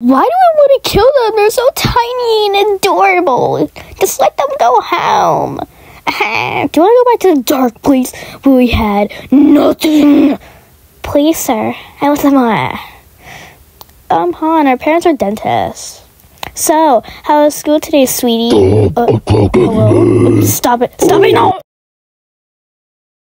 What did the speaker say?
Why do I want to kill them? They're so tiny and adorable. Just let them go home. Ah, do you want to go back to the dark place where we had nothing? Please, sir. I was some. Um, Han, our parents are dentists. So, how was school today, sweetie? Uh, hello? Oh, stop it. Stop it, no!